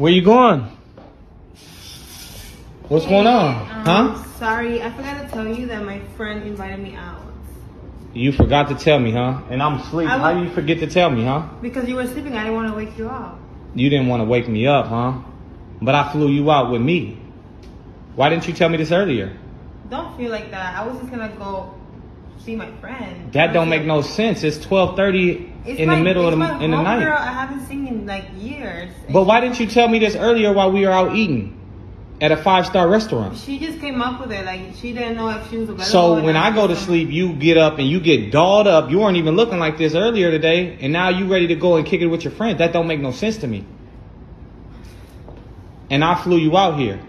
Where you going? What's going on? Um, Huh? Sorry, I forgot to tell you that my friend invited me out. You forgot to tell me, huh? And I'm asleep. I How would- you forget to tell me, huh? Because you were sleeping, I didn't want to wake you up. You didn't want to wake me up, huh? But I flew you out with me. Why didn't you tell me this earlier? Don't feel like that. I was just gonna go see my friend. That don't make no sense. It's 12:30 in my- the middle of the in the night. I haven't seen in like years. But why didn't you tell me this earlier while we were out eating at a five-star restaurant? She just came up with it. Like she didn't know if she was available. So when I go to sleep, you get up and you get dolled up. You weren't even looking like this earlier today, and now you ready to go and kick it with your friend. That don't make no sense to me. And I flew you out here.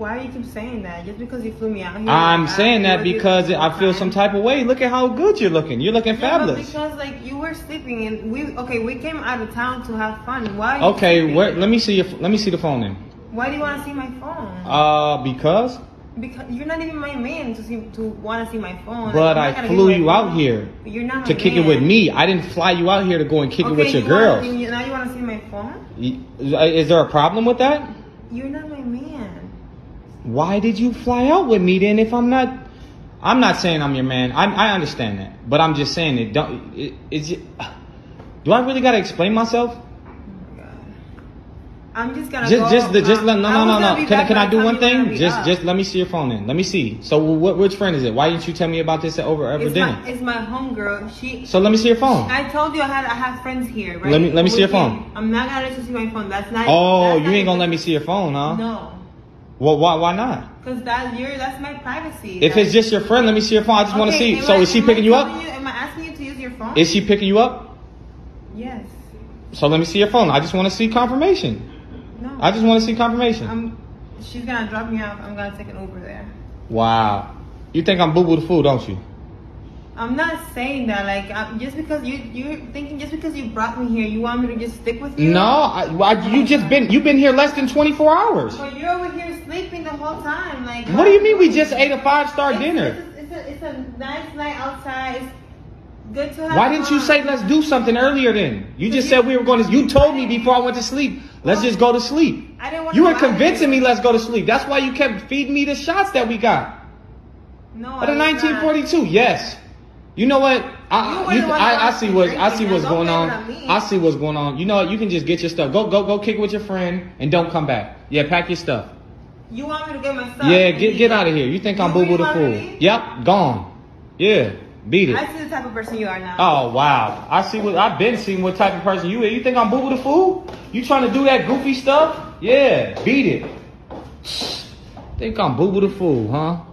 Why do you keep saying that? Just because you flew me out here. I'm saying that because I feel time? some type of way. Look at how good you're looking. You're looking Yeah, but fabulous. because like you were sleeping and we okay, we came out of town to have fun. Why? Are you Okay, where, let me see your let me see the phone then. Why do you want to see my phone? Uh, because because you're not even my man to see to want to see my phone. but Like, I flew you out phone. here You're not to kick it with me. I didn't fly you out here to go and kick it with your you girls. Now you want to see my phone? Is there a problem with that? You're not my man. Why did you fly out with me then if I'm not I'm not saying I'm your man. I I understand that. But I'm just saying it don't it, is it Do I really got to explain myself? I'm just gonna Just go. just the, just um, no no no no no. Can I can I do one you were gonna thing? Just up. just let me see your phone then. Let me see. So what which friend is it? Why didn't you tell me about this at over over It's dinner? my it's my homegirl. She. So let me see your phone. I told you I had I have friends here, right? Let me- let me see your We phone. I'm not gonna let you see my phone. That's not. Oh, that's you not ain't gonna let me see your phone, huh? No, Well, why why not? because that's your that's my privacy. If it's just your friend, let me see your phone. I just want to see. So I- is she picking you up? You, am I asking you to use your phone? Is she picking you up? Yes. So let me see your phone. I just want to see confirmation. No. I just want to see confirmation. I'm. She's gonna drop me off. I'm gonna take an Uber there. Wow. You think I'm boo boo the fool, don't you? I'm not saying that. Like, I'm, just because you you're thinking, just because you brought me here, you want me to just stick with you? No, I, I, you just been you've been here less than 24 hours. But you're over here whole time. Like. What do you mean we just ate a five star dinner? It's, a, it's, a, nice night outside. Good to have. Why didn't you say let's do something earlier then? You just said we were going to. You told me before I went to sleep. Let's just go to sleep. I didn't want You were convincing me let's go to sleep. That's why you kept feeding me the shots that we got. No. But in I was not. 1942, yes. You know what? I, you, the I, I see what I see what's going on. it on me. I see what's going on. You know what? You can just get your stuff. Go go go kick with your friend and don't come back. Yeah, pack your stuff. You want me to get my stuff? Yeah, get get out of here. You think I'm boo boo the fool? Yep, gone. Yeah, beat it. I see the type of person you are now. Oh wow! I see what I've been seeing. What type of person you is? You think I'm boo boo the fool? You trying to do that goofy stuff? Yeah, beat it. Think I'm boo boo the fool, huh?